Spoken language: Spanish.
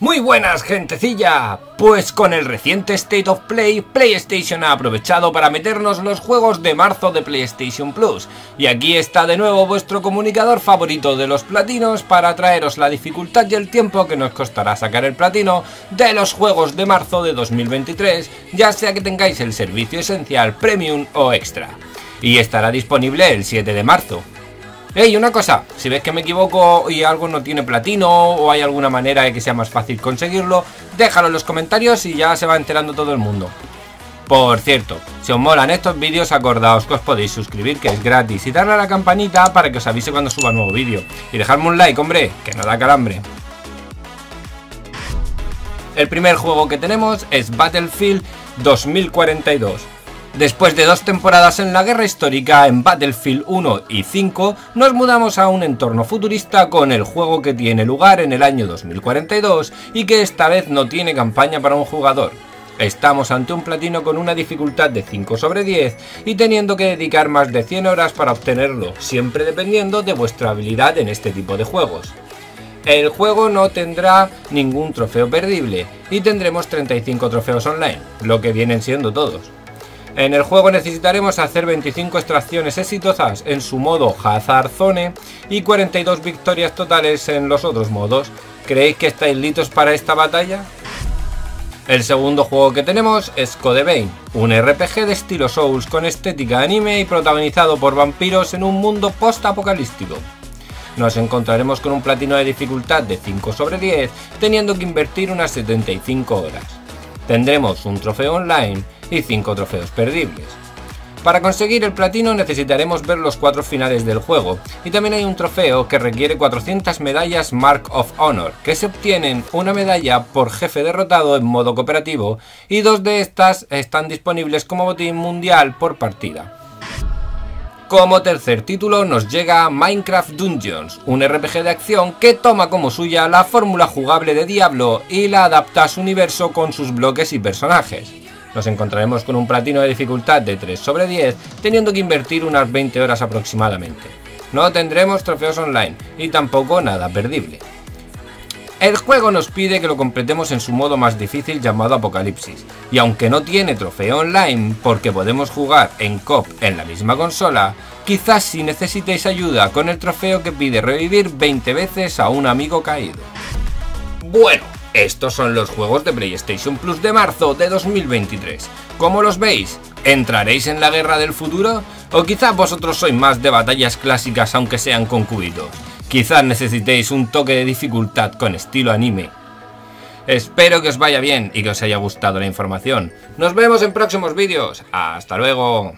Muy buenas gentecilla, pues con el reciente State of Play, PlayStation ha aprovechado para meternos los juegos de marzo de PlayStation Plus. Y aquí está de nuevo vuestro comunicador favorito de los platinos para traeros la dificultad y el tiempo que nos costará sacar el platino de los juegos de marzo de 2023, ya sea que tengáis el servicio esencial, premium o extra. Y estará disponible el 7 de marzo. Ey, una cosa, si ves que me equivoco y algo no tiene platino o hay alguna manera de que sea más fácil conseguirlo, déjalo en los comentarios y ya se va enterando todo el mundo. Por cierto, si os molan estos vídeos, acordaos que os podéis suscribir, que es gratis, y darle a la campanita para que os avise cuando suba nuevo vídeo. Y dejadme un like, hombre, que no da calambre. El primer juego que tenemos es Battlefield 2042. Después de dos temporadas en la guerra histórica en Battlefield 1 y 5, nos mudamos a un entorno futurista con el juego que tiene lugar en el año 2042 y que esta vez no tiene campaña para un jugador. Estamos ante un platino con una dificultad de 5 sobre 10 y teniendo que dedicar más de 100 horas para obtenerlo, siempre dependiendo de vuestra habilidad en este tipo de juegos. El juego no tendrá ningún trofeo perdible y tendremos 35 trofeos online, lo que vienen siendo todos. En el juego necesitaremos hacer 25 extracciones exitosas en su modo Hazard Zone y 42 victorias totales en los otros modos. ¿Creéis que estáis listos para esta batalla? El segundo juego que tenemos es Code Vein, un RPG de estilo Souls con estética anime y protagonizado por vampiros en un mundo post-apocalíptico. Nos encontraremos con un platino de dificultad de 5 sobre 10, teniendo que invertir unas 75 horas. Tendremos un trofeo online y 5 trofeos perdibles. Para conseguir el platino necesitaremos ver los 4 finales del juego, y también hay un trofeo que requiere 400 medallas Mark of Honor, que se obtienen una medalla por jefe derrotado en modo cooperativo, y dos de estas están disponibles como botín mundial por partida. Como tercer título nos llega Minecraft Dungeons, un RPG de acción que toma como suya la fórmula jugable de Diablo y la adapta a su universo con sus bloques y personajes nos encontraremos con un platino de dificultad de 3 sobre 10, teniendo que invertir unas 20 horas aproximadamente. No tendremos trofeos online y tampoco nada perdible. El juego nos pide que lo completemos en su modo más difícil llamado Apocalipsis, y aunque no tiene trofeo online porque podemos jugar en COP en la misma consola, quizás si necesitéis ayuda con el trofeo que pide revivir 20 veces a un amigo caído. Bueno, estos son los juegos de PlayStation Plus de marzo de 2023. ¿Cómo los veis? ¿Entraréis en la guerra del futuro? ¿O quizás vosotros sois más de batallas clásicas aunque sean con cubitos? Quizás necesitéis un toque de dificultad con estilo anime. Espero que os vaya bien y que os haya gustado la información. Nos vemos en próximos vídeos. ¡Hasta luego!